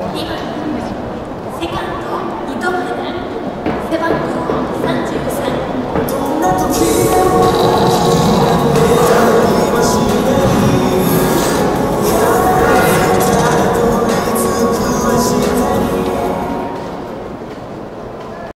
セカンド糸原番号33